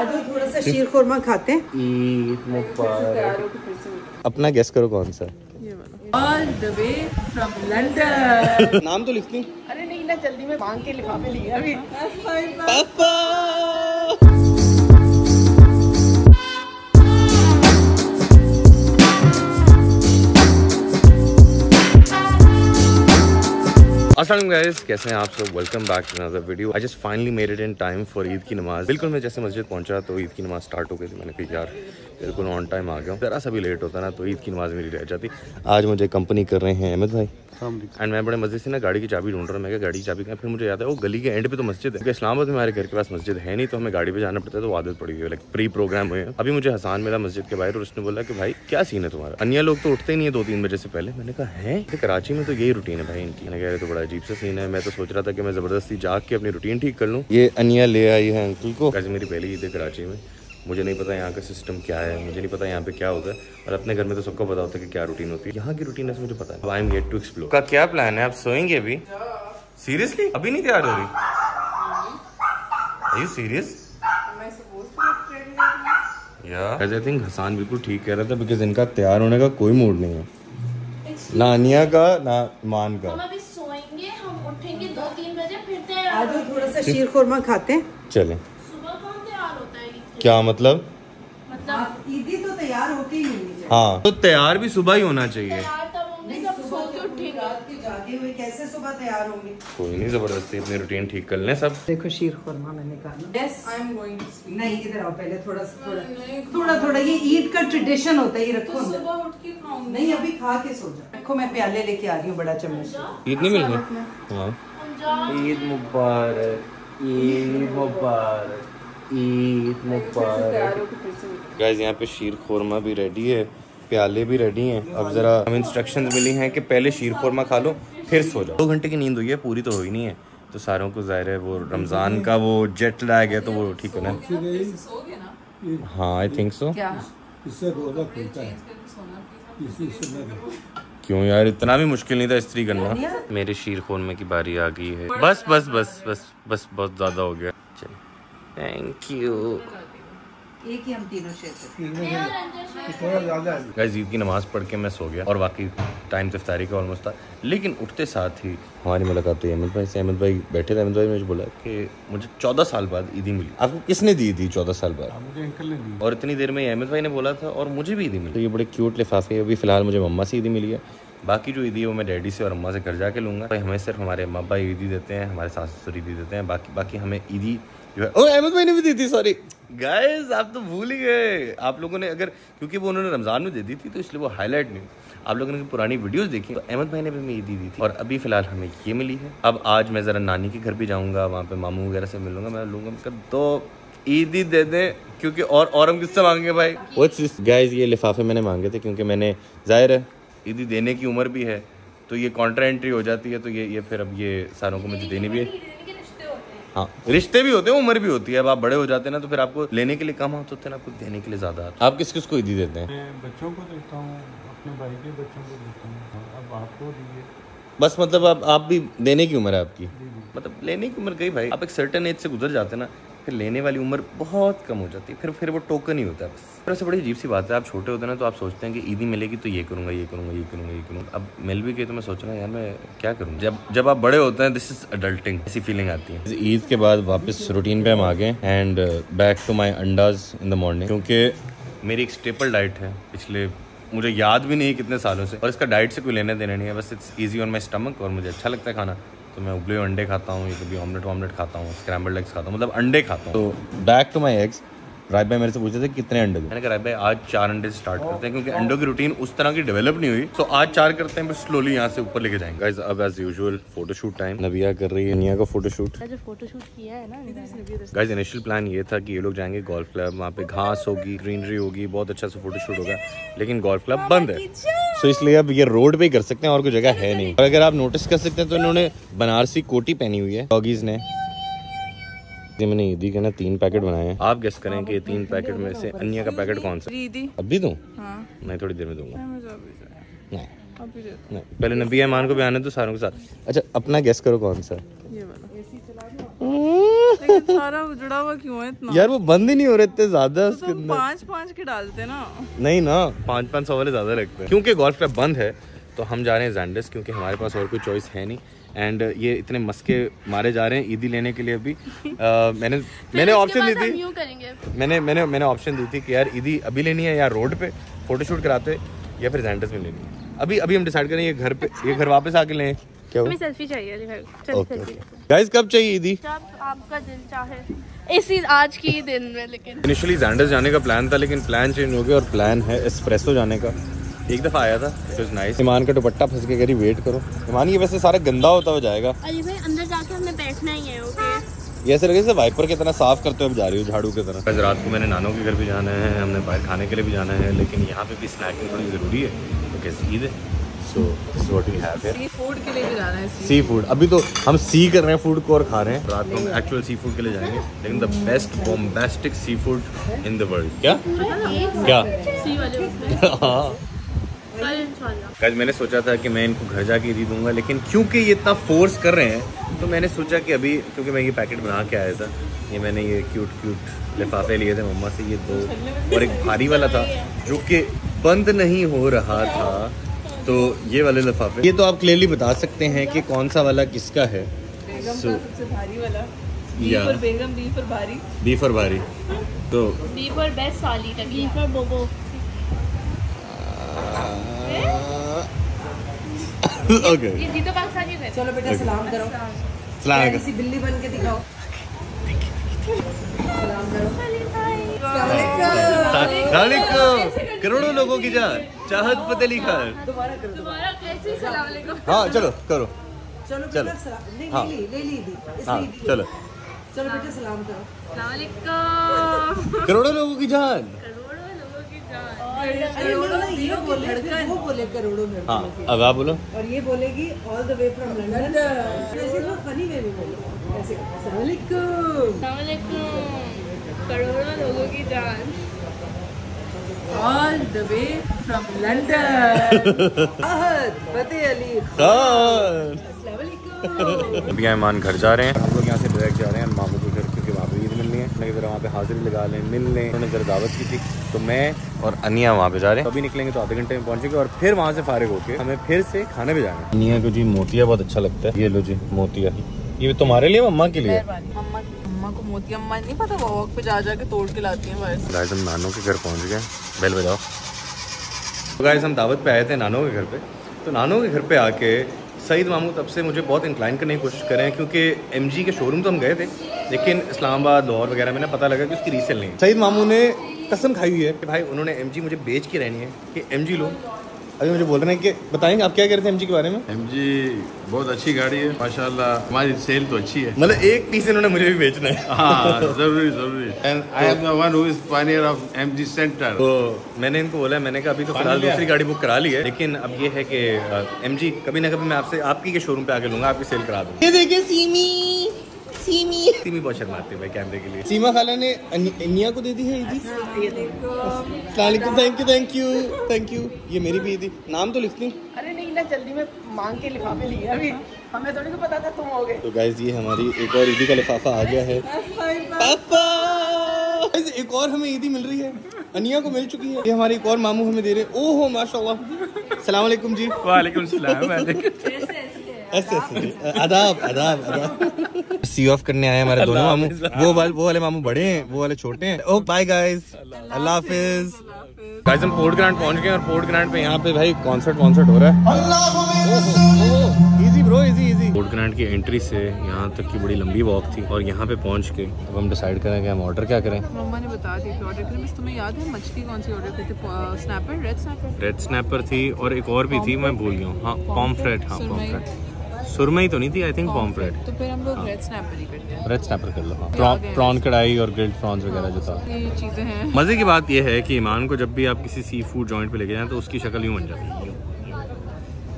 आज थोड़ा सा शीर खुरमा खाते हैं। ईद मुबारक। अपना गेस करो कौन सा? All the way from London नाम तो लिखती अरे नहीं ना जल्दी में मांग के लिफाफे लिया अभी। पापा अस्सलाम गाइस कैसे हैं आप सब? Welcome back to another video I just finally made it in time for Eid की नमाज़. बिल्कुल मैं जैसे मस्जिद पहुँचा तो ईद की नमाज़ स्टार्ट हो गई थी मैंने कहा, यार बिल्कुल ऑन टाइम आ गया हूँ। जरा सा भी लेट होता ना तो ईद की नमाज़ मेरी रह जाती। आज मुझे कंपनी कर रहे हैं अहमद भाई। एंड मैं बड़े मज़े से ना गाड़ी की चाबी ढूंढ रहा हूँ। मैं गाड़ी की चाबी कहाँ? फिर मुझे याद है वो गली के एंड पे तो मस्जिद है। इस्लामाबाद में हमारे घर के पास मस्जिद है नहीं तो हमें गाड़ी पे जाना पड़ता है तो आदत पड़ी हुई है। लाइक प्री प्रोग्राम हुए हैं। अभी मुझे हसान मिला मस्जिद के बाहर और उसने बोला कि भाई क्या सीन है तुम्हारा? अन्य लोग तो उठते नहीं है दो तीन बजे से पहले। मैंने कहा है? कराची में तो यही रूटीन है भाई इनकी। मैंने कहा तो बड़ा अजीब सा सीन है। मैं तो सोच रहा था कि मैं ज़बरदस्ती जाग के अपनी रूटीन ठीक कर लूँ। ये अनिया ले आई है अंकल को। कैसे मेरी पहली ईद है कराची में। मुझे नहीं पता यहाँ का सिस्टम क्या है मुझे नहीं पता यहाँ पे क्या होता है और अपने घर में तो सबको पता होता है कि क्या रूटीन होती है। यहाँ की रूटीन मुझे पता है। I am get to explore का क्या प्लान है? आप सोएँगे अभी? सीरियसली अभी नहीं तैयार हो रही? You serious I think Hasan बिल्कुल ठीक कह रहा था बिकॉज़ इनका तैयार होने का कोई मूड नहीं है। ना अनिया का ना मान का। हम अभी सोएँगे हम उठेंगे दो तीन बजे फिर तैयार थोड़ा सा शीर खुरमा खाते हैं। चलें सुबह कौन तैयार होता है ईद के क्या मतलब? मतलब ईदी तो तैयार होके ही चाहिए हाँ तो तैयार भी सुबह ही होना चाहिए। तैयार तब होंगे जब सो के उठेंगे। रात के जागे हुए कैसे सुबह तैयार होंगे? कोई नहीं ज़बरदस्ती अपनी रूटीन ठीक कर लें सब। देखो शीर खुरमा मैंने कहा यस आई एम गोइंग नहीं इधर आओ पहले थोड़ा सा थोड़ा थोड़ा थोड़ा ये ईद का ट्रेडिशन होता है ये रखो उठ के खाऊँगी। नहीं अभी खा के सो जाओ। देखो मैं प्याले लेके आ रही हूँ बड़ा चम्मच ईद नहीं मिल गई हाँ। ईद मुबारक ईद मुबारक। ईद मुबारक। गाइस यहाँ पे शीर खोरमा भी रेडी है प्याले भी रेडी हैं। अब जरा हमें इंस्ट्रक्शंस मिली हैं कि पहले शीर खोरमा खा लो फिर सो जाओ। दो घंटे की नींद हुई है पूरी तो हुई नहीं है। तो सारों को ज़ाहिर है वो रमज़ान का वो जेट लैग है तो वो ठीक है ना? हाँ आई थिंक सो क्या? है। यार इतना भी मुश्किल नहीं था स्त्री करना? मेरे शीर खोरमे की बारी आ गई है। बस बस बस बस बस बहुत ज़्यादा हो गया। चल। थैंक यू एक ही हम तीनों शेयर करते हैं। थोड़ा ज़्यादा है। गाइस ईद की नमाज़ पढ़ के मैं सो गया और बाकी टाइम इफ्तारी का ऑलमोस्ट था। लेकिन उठते साथ ही हमारी मुलाकात हुई। अहमद भाई से। अहमद भाई बैठे थे। अहमद भाई ने मुझे बोला कि मुझे चौदह साल बाद ईदी मिली। आपको किसने दी थी चौदह साल बाद? मुझे अंकल ने दी। और इतनी देर में अहमद भाई ने बोला था और मुझे भी ईदी मिली। तो ये बड़े क्यूट लिफाफे हैं। अभी फ़िलहाल मुझे मम्मा से ईदी मिली है। बाकी जो ईदी है वो मैं डैडी से और अम्मा से घर जाके लूँगा। भाई हमें सिर्फ़ हमारे अम्मा भाई ईदी देते हैं हमारे सास ससुर ईदी देते हैं। बाकी बाकी हमें ईदी है ओ अहमद भाई ने भी दी थी सॉरी गाइस आप तो भूल ही गए। आप लोगों ने अगर क्योंकि वो उन्होंने रमज़ान में दे दी थी तो इसलिए वो हाईलाइट नहीं आप लोगों ने पुरानी वीडियोस देखी तो अहमद भाई ने भी हमें ईदी दी थी। और अभी फ़िलहाल हमें ये मिली है। अब आज मैं ज़रा नानी के घर भी जाऊँगा वहाँ पे मामू वगैरह से मिलूँगा। मैं लूँगा मैं कहा, दो ईदी दे दें क्योंकि और और हम किससे मांगे भाई? व्हाट्स गाइस ये लिफाफे मैंने मांगे थे क्योंकि मैंने ज़ाहिर है ईदी देने की उम्र भी है तो ये कॉन्ट्रा एंट्री हो जाती है तो ये ये फिर अब ये सारों को मुझे देनी भी है। हैं। रिश्ते भी होते हैं उम्र भी होती है। अब आप बड़े हो जाते हैं ना तो फिर आपको लेने के लिए कम हाथ होते हैं ना आपको देने के लिए ज़्यादा हाथ आप किस किस को ईदी देते हैं? बच्चों को देता हूँ अपने भाई के बच्चों को देता हूँ। अब आपको दीजिए बस मतलब आप आप भी देने की उम्र है आपकी? मतलब लेने की उम्र गई भाई आप एक सर्टन एज से गुजर जाते हैं ना फिर लेने वाली उम्र बहुत कम हो जाती है। फिर फिर वो टोकन ही होता है बस। फिर ऐसे बड़ी अजीब सी बात है आप छोटे होते हैं ना तो आप सोचते हैं कि ईदी मिलेगी तो ये करूँगा ये करूँगा ये करूँगा ये करूँगा। अब मिल भी गई तो मैं सोच रहा हूँ यार मैं क्या करूँ? जब जब आप बड़े होते हैं दिस इज़ अडल्टिंग ऐसी फीलिंग आती है। ईद के बाद वापस रूटीन पे हम आ गए एंड बैक टू माई अंडाज इन द मॉर्निंग क्योंकि मेरी एक स्टेपल डाइट है पिछले मुझे याद भी नहीं है कितने सालों से और इसका डाइट से कोई लेने देना नहीं है बस it's easy on my stomach और मुझे अच्छा लगता है खाना। तो मैं उबले अंडे खाता हूँ ये कभी ऑमलेट वॉमलेट खाता हूँ स्क्रैम्बल्ड एग्स खाता हूँ मतलब अंडे खाता हूँ। तो back to my eggs Rai भाई मेरे से पूछे थे कितने अंडे मैंने कहा राय भाई आज चार अंडे स्टार्ट करते हैं क्योंकि अंडों की रूटीन उस तरह की डेवलप नहीं हुई। तो आज चार करते हैं स्लोली यहाँ से ऊपर लेके जाएँगे। गाइस अब एज यूजुअल फोटोशूट टाइम नबिया कर रही है निया का फोटोशूट जो फोटोशूट किया है ना गाइस इनिशियल प्लान ये था कि ये लोग जाएँगे गोल्फ क्लब वहाँ पे घास होगी ग्रीनरी होगी बहुत अच्छा सा फोटोशूट होगा। लेकिन गोल्फ क्लब बंद है। सो इसलिए अब ये रोड पे ही कर सकते हैं और कोई जगह है नहीं। और अगर आप नोटिस कर सकते हैं तो इन्होंने बनारसी कोटी पहनी हुई है डॉगीज ने। ये मैंने ईदी के ना तीन पैकेट बनाए हैं। आप गेस करें कि ये तीन पैकेट में से अन्य का पैकेट कौन सा? दीदी अभी दूँ? हाँ। मैं थोड़ी देर में दूँगा। नहीं। पहले नबी ईमान को भी आने दो सारों के साथ। अच्छा अपना गेस करो कौन सा? ये सारा उजड़ा हुआ क्यों है इतना? यार वो बंद ही नहीं हो रहे इतने ज़्यादा तो उसके अंदर पाँच पाँच के डालते ना। नहीं ना पाँच पाँच सौ वाले ज़्यादा लगते हैं। क्योंकि गोल्फ क्लब बंद है तो हम जा रहे हैं जैंडस क्योंकि हमारे पास और कोई चॉइस है नहीं। एंड ये इतने मस्के मारे जा रहे हैं ईदी लेने के लिए अभी। आ, मैंने मैंने ऑप्शन दी थी। मैंने मैंने मैंने ऑप्शन दी थी कि यार ईदी अभी लेनी है या रोड पे फोटोशूट कराते या फिर जैंडस में लेनी है। अभी अभी हम डिसाइड करें ये घर पे ये घर वापस आके लें। क्या हमें सेल्फी चाहिए गाइस कब चाहिए ईदी? जब आपका दिल चाहे। इसी आज की दिन में लेकिन। इनिशियली जैंडस जाने का प्लान था लेकिन प्लान चेंज हो गया और प्लान है एस्प्रेसो जाने का। एक दफ़ा आया था इट वाज नाइस ईमान का दुपट्टा फंस के करी वेट करो। ईमान ये वैसे सारा गंदा होता हुआ जाएगा। अरे भाई अंदर जाके हमने बैठना ही है ओके ये ऐसे लगे जैसे वाइपर की तरह साफ़ करते हुए जा रही हो झाड़ू की तरह। आज रात को मैंने नानों के घर भी जाना है हमने बाहर खाने के लिए भी जाना है लेकिन यहाँ पे भी स्नैकिंग थोड़ी ज़रूरी है क्योंकि ईद है so this what we have here seafood के लिए भी जाना है सी फ़ूड अभी तो हम सी कर रहे हैं फ़ूड को और खा रहे हैं। रात को हम एक्चुअल सी फ़ूड के लिए जाएँगे लेकिन the best bombastic seafood in the world क्या क्या? सी वाले उसमें हाँ। कल गाइस मैंने सोचा था कि मैं इनको घर जाके दे दूँगा लेकिन क्योंकि ये इतना फोर्स कर रहे हैं तो मैंने सोचा कि अभी क्योंकि मैं ये पैकेट बना के आया था ये मैंने ये क्यूट क्यूट लिफाफे लिए थे मम्मा से ये दो और एक भारी वाला था जो कि बंद नहीं हो रहा था तो ये वाले लिफाफे। ये तो आप क्लियरली बता सकते हैं कि कौन सा वाला किसका है। बेगम So- भारी वाला। या। बेगम बीफ और भारी। बीफ और भारी। तो बीफ और बेस्ट साली तक बीफ और बोबो ओके ये जी तो पाकिस्तानी है चलो बेटा सलाम करो। सलाम। किसी बिल्ली बन के दिखाओ? सलाम करो। वालेकुम करोड़ों लोगों की जान। चाहत फतेह अली खान दोबारा करो तुम्हारा कैसे सलाम अलैकुम हाँ चलो करो। चलो चलो। सलाम। नहीं हाँ। ले ली ले दी इसने हाँ चलो। चलो बेटा सलाम करो। सलाम करोड़ों लोगों की जान। करोड़ों लोगों की जान। अरे नहीं, नहीं, ये बोले वो बोले करोड़ों में हाँ अब आप बोलो। और ये बोलेगी all the way from London ऐसे वो फनी वे में करोड़ों लोगों की जान। All the way from London Fateh Ali Khan. अभी ईमान घर जा रहे हैं। हम लोग यहाँ से डायरेक्ट जा रहे हैं मामू के घर क्योंकि वहाँ पे ईद मिलनी है लगे जरा वहाँ पे हाजिरी लगा लें मिल लें उन्होंने जरा दावत की थी। तो मैं और अनिया वहाँ पे जा रहे हैं। अभी निकलेंगे तो आधे घंटे में पहुँचेंगे और फिर वहाँ से फारिग होके हमें फिर से खाने पे जाना है। अनिया को जी मोतिया बहुत अच्छा लगता है। ये लो जी मोतिया। ये तुम्हारे लिए मम्मा के लिए? अम्मा अम्मा को मोती अम्मा नहीं पता वो वॉक पे जा जाके तोड़ के लाती हैं बस गाइस हम नानों के घर पहुँच गए। बेल बजाओ। तो गाइस हम दावत पे आए थे नानों के घर पे। तो नानों के घर पे आके सईद मामू तब से मुझे बहुत इंक्लाइन करने की कोशिश कर रहे हैं क्योंकि एमजी के शोरूम तो हम गए थे, लेकिन इस्लामाबाद, लाहौर वगैरह में ना पता लगा कि उसकी रीसेल नहीं सईद मामू ने कसम खाई हुई है कि भाई उन्होंने एमजी मुझे बेच के रहनी है, कि एमजी लो अभी मुझे बोल रहे हैं कि बताएँगे आप क्या कह रहे थे एम के बारे में? एमजी बहुत अच्छी गाड़ी है माशाल्लाह। हमारी सेल तो अच्छी है। मतलब एक पीस इन्होंने मुझे भी बेचना है। हाँ ज़रूरी ज़रूरी। And I am the one who is pioneer of M G centre तो मैंने इनको बोला मैंने कहा अभी तो फ़िलहाल दूसरी गाड़ी बुक करा ली है। लेकिन अब ये है कि एम जी कभी ना कभी मैं आपसे आपकी के शोरूम पे आके लूँगा आपकी सेल करा दूँगा। ये देखिए सीमी सीमी सीमी बहुत शर्माती है कैमरे के लिए। सीमा खाला ने अनिया को दे दी है ईदी? Thank you thank you thank you ये मेरी भी ईदी। नाम तो लिख ली। अरे नहीं ना जल्दी में मांग के लिफाफे लिए अभी। हमें थोड़ी को पता था तुम हो गए। तो गाइज़ ये हमारी एक और ईदी का लिफाफा आ गया है। पापा! एक और हमें ईदी मिल रही है। अनिया को मिल चुकी है। ये हमारे एक और मामू हमें दे रहे हैं। ओहो माशाल्लाह। सलाम वालेकुम जी। वालेकुम सलाम ऐसे ऐसे आदाब आदाब आदाब सी ऑफ़ करने आए हमारे दोनों मामू। वो वाले वो वाले मामू बड़े हैं वो वाले छोटे हैं। ओके बाय गाइस अल्लाह हाफिज। गाइस हम पोर्ट ग्रांड पहुँच गए और पोर्ट ग्रांड पे यहाँ पे भाई कॉन्सर्ट कॉन्सर्ट हो रहा है। Easy bro easy easy Port Grand की एंट्री से यहाँ तक की बड़ी लंबी वॉक थी और यहाँ पे पहुँच के अब हम डिसाइड करें हम ऑर्डर क्या करें। मम्मा ने बता दी कि ऑर्डर करें। बस तुम्हें याद है मछली कौन सी ऑर्डर की थी? Snapper red snapper red snapper थी और एक और भी थी मैं भूल गया हूँ। हाँ पॉम्फ्रेट हाँ। पॉम्फ्रेट सुरमई तो नहीं थी आई थिंक पॉम्फ्रेट तो फिर हम लोग रेड स्नैपर ही करते हैं। रेड स्नैपर कर लो हाँ। प्रॉन प्रॉन कढ़ाई और ग्रिल्ड प्रॉन्स वगैरह जो था। ये चीज़ें हैं। मज़े की बात यह है कि ईमान को जब भी आप किसी सी फ़ूड जॉइंट पे लेके जाएँ तो उसकी शक्ल यूँ बन जाती है।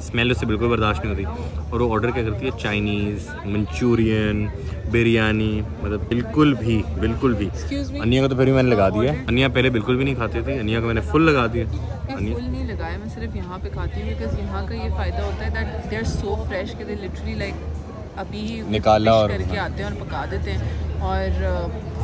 स्मेल उससे बिल्कुल बर्दाश्त नहीं होती। और वो ऑर्डर क्या करती है? चाइनीज़ मंचूरियन बिरयानी मतलब बिल्कुल भी बिल्कुल भी। अनिया को तो फिर भी मैंने लगा दिया है। अनिया पहले बिल्कुल भी नहीं खाती थी। अनिया को मैंने फुल लगा दिया। मैं फुल नहीं लगाया मैं सिर्फ़ यहाँ पे खाती हूँ बिकॉज़ यहाँ का ये फ़ायदा होता है that they are so fresh कि दे लिटरली लाइक अभी ही निकाला और- करके आते हैं और पका देते हैं। और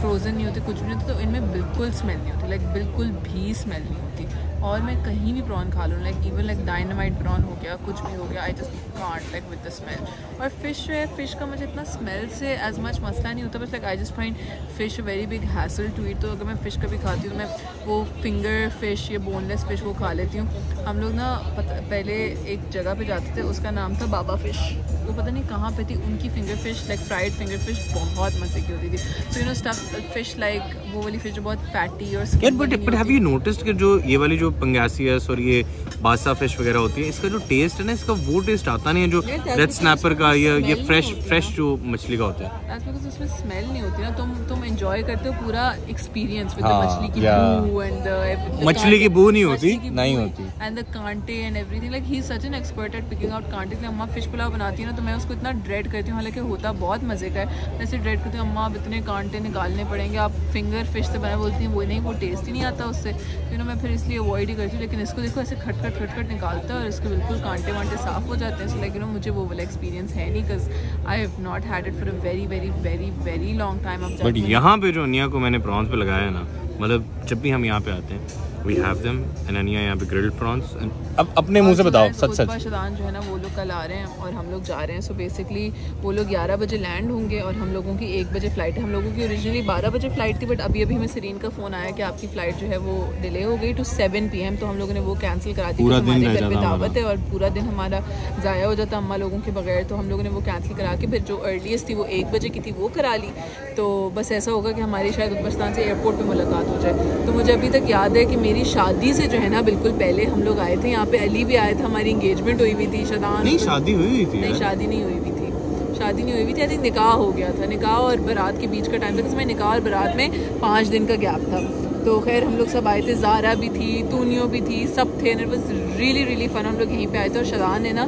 फ्रोज़न नहीं होते कुछ भी नहीं होते तो इनमें बिल्कुल स्मेल नहीं होती लाइक बिल्कुल भी स्मेल नहीं होती। और मैं कहीं भी प्रॉन खा लूँ like even like dynamite prawn हो गया कुछ भी हो गया I just can't like with the smell और फ़िश जो है फ़िश का मुझे इतना स्मेल से एज मच मसला नहीं होता बस like I just find fish very big hassle to eat तो अगर मैं फ़िश कभी खाती हूँ तो मैं वो फिंगर फ़िश या बोनलेस फ़िश वो खा लेती हूँ. हम लोग ना पहले एक जगह पे जाते थे उसका नाम था बाबा फ़िश वो पता नहीं कहाँ पे थी उनकी finger fish like fried finger fish बहुत मज़े की होती थी. So you know stuff fish like वो वाली फ़िश जो बहुत फैटी और बट हैव यू नोटिस्ड कि जो ये वाली जो पंगासियस और ये बासा फ़िश वगैरह होती है। इसका जो टेस्ट है ना इसका वो टेस्ट आता नहीं है जो रेड स्नैपर का या ये फ्रेश फ्रेश जो मछली का होता है। उसमें स्मेल नहीं होती ना। तुम तुम एंजॉय करते हो पूरा एक्सपीरियंस विद मछली की बू एंड मछली की बू नहीं होती नहीं होती। एंड द कांटे and everything like he such an expert at picking out कांटे अम्मा फ़िश पुलाव बनाती है ना तो मैं उसको इतना ड्रेड करती हूँ। हालाँकि होता बहुत मज़े का है। मैं ड्रेड करती हूँ अम्मा अब इतने कांटे निकालने पड़ेंगे आप फिंगर फ़िश से बना बोलती हैं वो नहीं वो टेस्ट ही नहीं आता उससे। नो मैं फिर इसलिए अवॉइड ही करती हूँ लेकिन इसको देखो ऐसे खट खट कट कट निकालता है और इसके बिल्कुल कांटे वांटे साफ़ हो जाते हैं। सो लाइक यू नो मुझे वो वाला एक्सपीरियंस है नहीं because I have not had it for a very very very very long time but यहाँ पे जो अनिया को मैंने प्रॉन्स पे लगाया है ना मतलब जब भी हम यहाँ पे आते हैं वी हैव देम एंड अनिया यहाँ पे ग्रिल्ड प्रॉन्स अब अपने मुँह से बताओ सच सच। शदान जो है ना वो लोग कल आ रहे हैं और हम लोग जा रहे हैं। सो बेसिकली वो लोग 11 बजे लैंड होंगे और हम लोगों की एक बजे फ़्लाइट है। हम लोगों की ओरिजिनली 12 बजे फ़्लाइट थी बट अभी अभी हमें सरीन का फ़ोन आया कि आपकी फ़्लाइट जो है वो डिले हो गई टू सेवन पी तो हम लोगों ने वो कैंसिल करा दी हमारे घर में दावत है और पूरा दिन हमारा ज़ाया हो जाता अम्मा लोगों के बगैर तो हम लोगों ने वो कैंसिल करा के फिर जो अर्लीस्ट थी वो एक बजे की थी वो करा ली। तो बस ऐसा होगा कि हमारी शायद उपस्तान से एयरपोर्ट पर मुलाकात हो जाए। तो मुझे अभी तक याद है कि मेरी शादी से जो है ना बिल्कुल पहले हम लोग आए थे यहाँ पे अली भी आया था हमारी इंगेजमेंट हुई हुई थी शदान नहीं शादी हुई हुई थी नहीं शादी नहीं हुई हुई थी। शादी नहीं हुई हुई थी आई थिंक निकाह हो गया था। निकाह और बारात के बीच का टाइम था जिसमें निकाह और बारात में पाँच दिन का गैप था। तो खैर हम लोग सब आए थे जारा भी थी तूनियो भी थी सब थे एंड बस रियली रियली फन हम लोग यहीं पे आए थे और शदान ने ना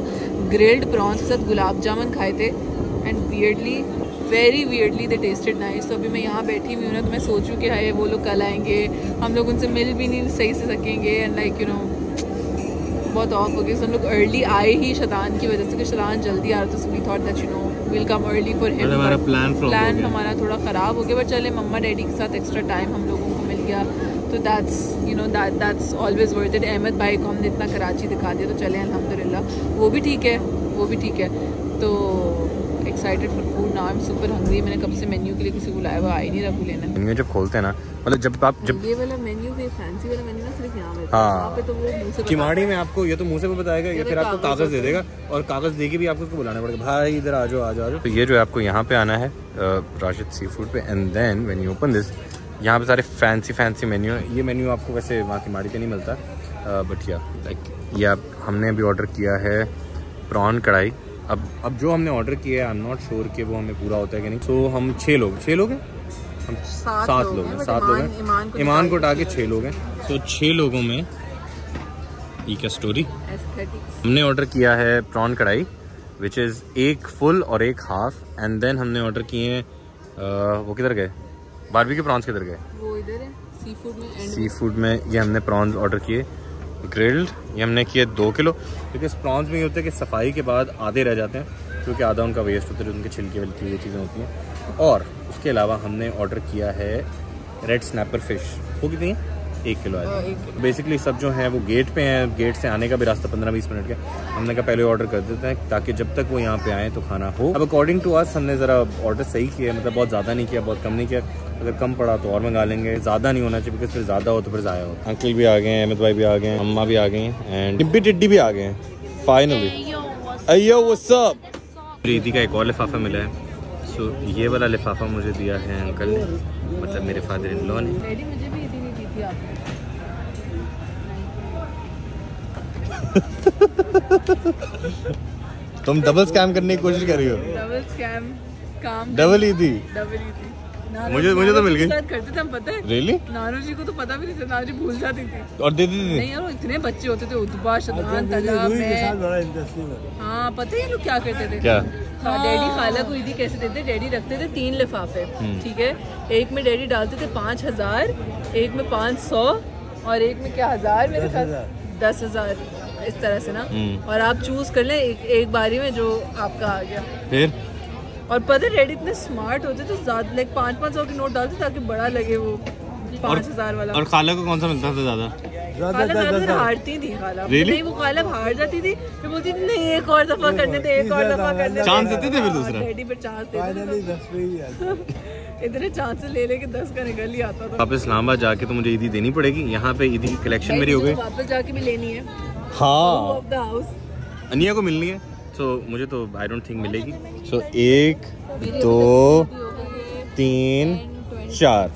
ग्रिल्ड प्रॉन्स के साथ गुलाब जामुन खाए थे and weirdly very weirdly they tasted nice तो अभी मैं यहाँ बैठी हुई हूँ ना तो मैं सोचूँ कि हाय वो लोग कल आएँगे। हम लोग उनसे मिल भी नहीं सही से सकेंगे। एंड लाइक यू नो बहुत ऑफ़ हो गई हम लोग अर्ली आए ही शतान की वजह से कि शतान जल्दी आ रहा था we thought that you know will come early for him हमारा प्लान प्लान हमारा थोड़ा ख़राब हो गया बट चले मम्मा डैडी के साथ एक्स्ट्रा टाइम हम लोगों को मिल गया। तो that's you know that that's always worth it Ahmed भाई को हमने इतना कराची दिखा दिया तो चले अलहमदिल्ला वो भी ठीक है वो भी ठीक है। तो excited for food now I am super hungry मैंने कब से मेन्यू के लिए किसी को बुलाया हुआ? आई नहीं रहा फ़ूड लेना। मेन्यू जब खोलते हैं ना मतलब जब आप जब ये वाला मेन्यू पे फैंसी वाला मेन्यू ना सिर्फ़ यहाँ मिलता है। हाँ। पे तो वो मुँह से किमाड़ी में आपको ये तो मुँह से भी बताएगा या फिर आपको कागज़ दे देगा और कागज़ देके भी आपको उसको बुलाना पड़ेगा। भाई इधर आ जाओ आ जाओ तो ये जो है आपको यहाँ पे आना है राशिद सी फ़ूड पे and then when you open this यहाँ पे सारे फैंसी फैंसी मेन्यू है। ये मेन्यू आपको वैसे वहाँ की माड़ी पे नहीं मिलता बट या लाइक ये आप हमने अभी ऑर्डर किया है प्रॉन कढ़ाई। अब अब जो हमने ऑर्डर किया है आई एम नॉट श्योर कि वो हमें पूरा होता है कि नहीं। तो हम छः लोग छः लोग हैं? हम सात लोग हैं सात लोग हैं। ईमान को उठा के छः लोग हैं। सो छः लोगों में ये क्या स्टोरी हमने ऑर्डर किया है प्रॉन कढ़ाई विच इज़ एक फुल और एक हाफ़ एंड देन हमने ऑर्डर किए हैं वो किधर गए? बारबी के प्रॉन्स किधर गए? वो इधर है सी फ़ूड में सी फ़ूड में ये हमने प्रॉन्स ऑर्डर किए। ग्रिल्ड, ये हमने किए दो किलो। क्योंकि प्रॉन्स में ये होता है कि सफ़ाई के बाद आधे रह जाते हैं, क्योंकि आधा उनका वेस्ट होता है उनके छिलके वाली ये चीज़ें होती हैं। और उसके अलावा हमने ऑर्डर किया है रेड स्नैपर फ़िश हो कितनी है एक किलो है बेसिकली सब जो है वो गेट पे हैं गेट से आने का भी रास्ता पंद्रह बीस मिनट का। हमने कहा पहले ऑर्डर कर देते हैं ताकि जब तक वो यहाँ पे आए तो खाना हो। अब अकॉर्डिंग टू अस हमने ज़रा ऑर्डर सही किया मतलब बहुत ज़्यादा नहीं किया बहुत कम नहीं किया। अगर कम पड़ा तो और मंगा लेंगे। ज़्यादा नहीं होना चाहिए बिकॉज़ फिर ज़्यादा हो तो फिर ज़ाया हो। अंकल भी आ गए हैं अमित भाई भी आ गए हैं अम्मा भी आ गई हैं एंड डिब्बी टिड्डी भी आ गए हैं। फाइनली अयो वो सब प्रीति का एक और लिफाफा मिला है। सो ये वाला लिफाफा मुझे दिया है अंकल ने मतलब मेरे फादर इन लॉ ने तुम डबल स्कैम करने की कोशिश कर रही हो? डबल स्कैम काम डबल ही थी। डबल ही थी। मुझे मुझे तो मिल गई। करते थे हम पता है? रियली नानू जी को तो पता भी नहीं था नानू जी भूल जाती थी। और देती थी नहीं यार इतने बच्चे होते थे उद्बा में। हाँ पता है लोग क्या करते थे? क्या? हाँ डैडी खाला को ईदी कैसे देते डैडी रखते थे तीन लिफाफे हम्म। ठीक है? एक में डैडी डालते थे पाँच हज़ार एक में पाँच सौ और एक में क्या हज़ार मेरे ख्याल दस हज़ार इस तरह से ना। हम्म। और आप चूज़ कर लें एक, एक बारी में जो आपका आ गया। फिर? और पता है रेड इतने स्मार्ट होते तो ज़्यादा लाइक पाँच पाँच सौ के नोट डालते ताकि बड़ा लगे वो पाँच हज़ार वाला। और खाला को कौन सा मिलता था ज़्यादा? हारती थी खाला। Really? नहीं वो खाला हार जाती थी फिर बोलती थी नहीं एक और दफ़ा करने थे एक और दफ़ा करने थे देते थे फिर दूसरा? डैडी पर चांस देते इतने चांसेस ले लेके दस का निकल ही आता था। वापस इस्लामाबाद जाके तो मुझे ईदी देनी पड़ेगी। यहाँ पे ईदी की कलेक्शन मेरी हो गई। तो वापस जाके भी लेनी है। हाँ। ऑफ़ द हाउस अनिया को मिलनी है। सो मुझे तो आई डोंट थिंक मिलेगी। सो so, एक दो तीन चार।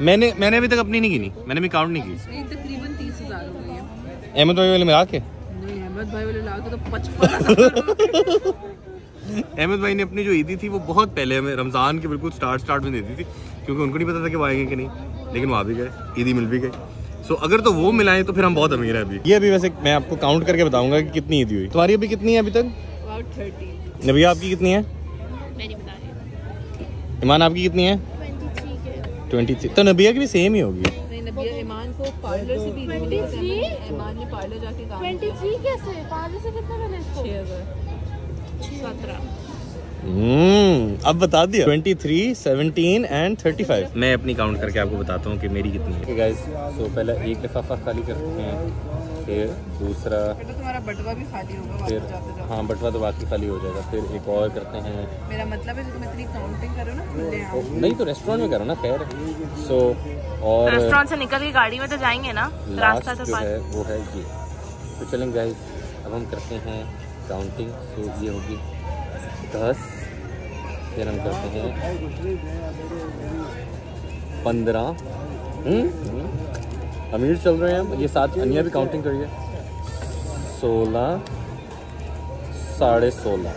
मैंने मैंने अभी तक अपनी नहीं गिनी। मैंने भी काउंट नहीं की। तकरीबन तीस हज़ार हो गई है। अहमद भाई वाले मिला के? नहीं अहमद भाई वाले ला के तो पचपन। अहमद भाई ने अपनी जो ईदी थी वो बहुत पहले हमें रमज़ान के बिल्कुल स्टार्ट स्टार्ट में दे दी थी क्योंकि उनको नहीं पता था कि वो आएँगे कि नहीं। लेकिन वो आ भी गए ईदी मिल भी गई। सो अगर तो वो मिलाएँ तो फिर हम बहुत अमीर हैं अभी। ये अभी वैसे मैं आपको काउंट करके बताऊँगा कि कितनी ईदी हुई। तुम्हारी अभी कितनी है अभी तक? नबिया आपकी कितनी है? मैंने बता रही। ईमान आपकी कितनी है? ट्वेंटी थ्री तो नबिया की भी सेम ही होगी। ईमान को पार्लर से भी ईमान ने पार्लर जाके काम ट्वेंटी थ्री कैसे? पाँच से कितना मिले इसको? सत्रह। अब बता दिया। Twenty three seventeen and thirty five मैं अपनी काउंट करके आपको बताता हूँ कि मेरी कितनी है। गाइस सो पहले एक लिफाफा खाली करते हैं फिर दूसरा बेटा तुम्हारा बटवा भी खाली होगा फिर हाँ बटवा तो बाकी खाली हो जाएगा फिर एक और करते हैं। मेरा मतलब है जो तुम इतनी काउंटिंग करो ना नहीं तो रेस्टोरेंट में करो ना खैर। सो और रेस्टोरेंट से निकल के गाड़ी में तो जाएँगे ना रास्ता तो जो है वो है ये। तो चलेंगे गाइस अब हम करते हैं काउंटिंग तो ये होगी। दस फिर हम करते हैं पंद्रह। हम्म। अमीर चल रहे हैं हम। ये साथ अनिया भी काउंटिंग करिए। सोलह साढ़े सोलह।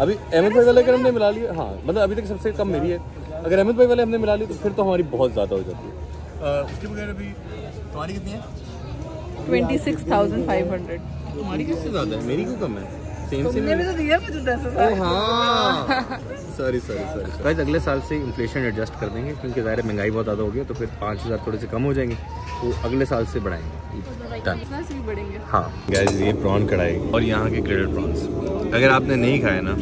अभी अहमद भाई वाले अगर हमने मिला लिया हाँ मतलब अभी तक सबसे कम मेरी है। अगर अहमद भाई वाले हमने मिला ली तो फिर तो हमारी बहुत ज़्यादा हो जाती है। उसके बगैर अभी तुम्हारी कितनी है? Twenty six thousand five hundred तुम्हारी किससे ज़्यादा है? मेरी क्यों कम है? सेम तुमने भी तो दिया मुझे दस हज़ार। हाँ। सॉरी सॉरी सॉरी गाइस अगले साल से इन्फ्लेशन एडजस्ट कर देंगे क्योंकि ज़ाहिर महँगाई बहुत ज़्यादा हो गई तो फिर पाँच हज़ार थोड़े से कम हो जाएँगे। तो अगले साल से बढ़ाएँगे। डन इतना से भी बढ़ेंगे हाँ। गाइस ये प्रॉन कढ़ाई और यहाँ के ग्रिल्ड प्रॉन्स अगर आपने नहीं खाया ना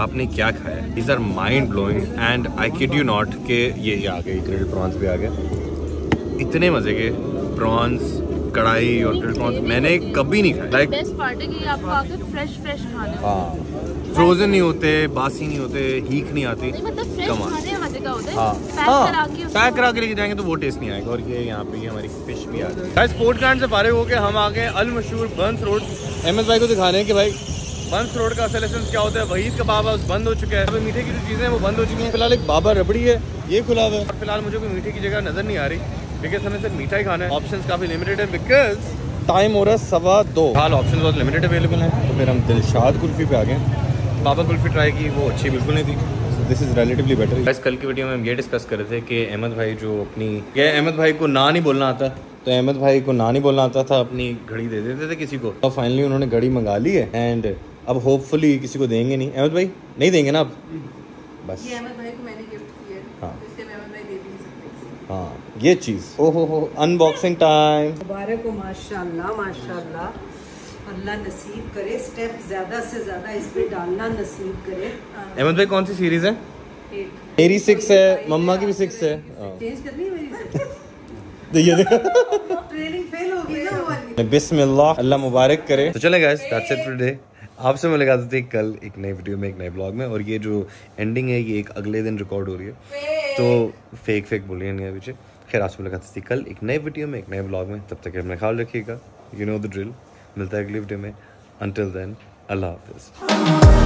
आपने क्या खाया? These are mind blowing and I kid you not के ये आ गए ग्रिल्ड प्रॉन्स भी आ गए। इतने मज़े के प्रॉन्स कढ़ाई और ग्रिल्ड मैंने कभी नहीं खाया। लाइक बेस्ट पार्ट है कि आपको आके फ्रेश फ्रेश खाने हाँ। फ्रोजन नहीं होते बासी नहीं होते हीक नहीं आती। मतलब फ्रेश कमाल। खाने मज़े का होता है। हाँ। पैक करा के उसको- पैक करा के लेके जाएँगे तो वो टेस्ट नहीं आएगा। और ये यहाँ पे ये हमारी फ़िश भी आ गई स्पोर्ट ग्राउंड से फारे होके हम आ गए अल मशहूर बंस रोड एम एस भाई को दिखाने हैं कि भाई बंस रोड का असल क्या होता है? वहीद का बाबा बंद हो चुका है। अभी मीठे की जो चीज़ें हैं वो बंद हो चुकी हैं। फ़िलहाल एक बाबा रबड़ी है ये खुला हुआ है। फ़िलहाल मुझे कोई मीठे की जगह नज़र नहीं आ रही। बिकॉज़ हमें सिर्फ़ मीठा ही खाना है। ऑप्शंस काफ़ी लिमिटेड है बिकॉज़ टाइम हो रहा है सवा दो। फ़िलहाल ऑप्शन बहुत लिमिटेड अवेलेबल हैं। तो फिर हम दिलशाद कुल्फी पे आ गए बाबा कुल्फी ट्राई की वो अच्छी बिल्कुल नहीं थी। दिस इज़ रिलेटिवली बेटर बस कल की वीडियो में हम ये डिस्कस कर रहे थे कि अहमद भाई जो अपनी ये अहमद भाई को ना नहीं बोलना आता तो अहमद भाई को ना नहीं बोलना आता था अपनी घड़ी दे देते थे किसी को। तो फाइनली उन्होंने घड़ी मंगा ली है एंड अब होपफुली किसी को देंगे नहीं। अहमद भाई नहीं देंगे ना अब बस। ये अहमद भाई को मैंने गिफ्ट किया है हाँ। हाँ ये चीज़। ओहो हो। अनबॉक्सिंग टाइम मुबारक हो माशाल्लाह माशाल्लाह। अल्लाह नसीब करे स्टेप ज़्यादा से ज़्यादा इस पे डालना नसीब करे। अहमद भाई कौन सी सीरीज़ है? मेरी सिक्स है मम्मा की भी सिक्स है। हाँ। चेंज करनी है मेरी तो ये देखो। ट्रेनिंग फेल हो गई ना वाली। बिस्मिल्लाह अल्लाह मुबारक करे। तो चले गाइस दैट्स इट टुडे आपसे मुलाकात है कल एक नए वीडियो में एक नए ब्लॉग में और ये जो एंडिंग है ये एक अगले दिन रिकॉर्ड हो रही है। तो फेक फेक बोलिए नहीं पीछे। खैर, आज मुलाकात होती कल, एक नए वीडियो में, एक नए ब्लॉग में। तब तक अपना ख्याल रखिएगा। यू नो द ड्रिल मिलता है अगली वीडियो में। अनटिल देन अल्लाह हाफिज़